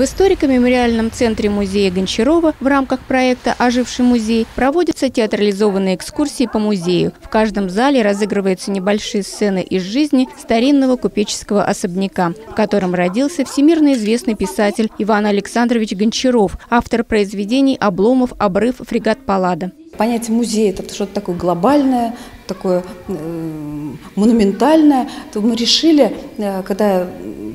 В историко-мемориальном центре музея Гончарова в рамках проекта «Оживший музей» проводятся театрализованные экскурсии по музею. В каждом зале разыгрываются небольшие сцены из жизни старинного купеческого особняка, в котором родился всемирно известный писатель Иван Александрович Гончаров, автор произведений «Обломов», «Обрыв», «Фрегат Паллада». Понятие музея – это что-то такое глобальное, такое э, монументальное. То мы решили, э, когда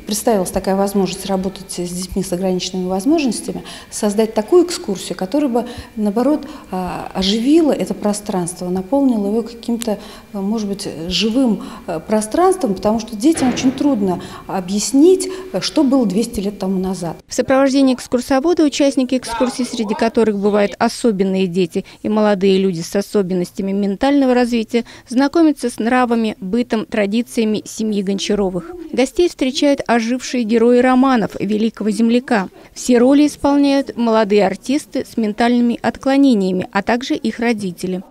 представилась такая возможность работать с детьми с ограниченными возможностями, создать такую экскурсию, которая бы, наоборот, а, оживила это пространство, наполнила его каким-то, а, может быть, живым а, пространством, потому что детям очень трудно объяснить, что было 200 лет тому назад. В сопровождении экскурсовода участники экскурсии, среди которых бывают особенные дети и молодые люди с особенностями ментального развития, знакомятся с нравами, бытом, традициями семьи Гончаровых. Гостей встречают ожившие герои романов великого земляка. Все роли исполняют молодые артисты с ментальными отклонениями, а также их родители.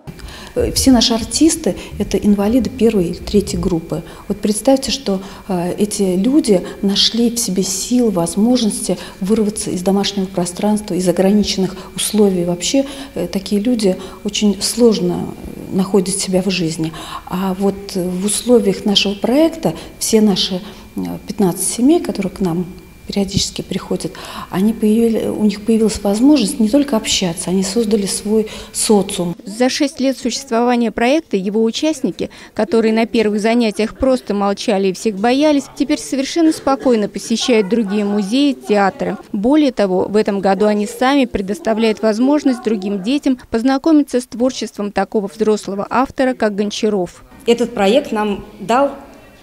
Все наши артисты – это инвалиды первой или третьей группы. Вот представьте, что э, эти люди нашли в себе сил, возможности вырваться из домашнего пространства, из ограниченных условий. Вообще э, такие люди очень сложно находят себя в жизни. А вот в условиях нашего проекта все наши 15 семей, которые к нам периодически приходят, они появили, у них появилась возможность не только общаться, они создали свой социум. За шесть лет существования проекта его участники, которые на первых занятиях просто молчали и всех боялись, теперь совершенно спокойно посещают другие музеи, театры. Более того, в этом году они сами предоставляют возможность другим детям познакомиться с творчеством такого взрослого автора, как Гончаров. Этот проект нам дал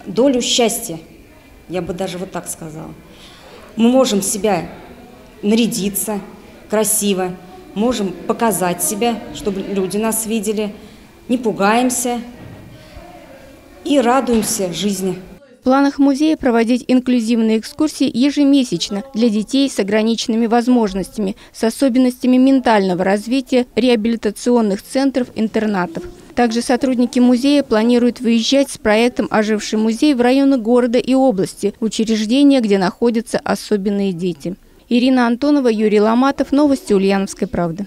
долю счастья я бы даже вот так сказала. Мы можем себя нарядиться красиво, можем показать себя, чтобы люди нас видели, не пугаемся и радуемся жизни. В планах музея проводить инклюзивные экскурсии ежемесячно для детей с ограниченными возможностями, с особенностями ментального развития, реабилитационных центров, интернатов. Также сотрудники музея планируют выезжать с проектом «Оживший музей» в районы города и области, учреждения, где находятся особенные дети. Ирина Антонова, Юрий Ломатов. Новости Ульяновской правды.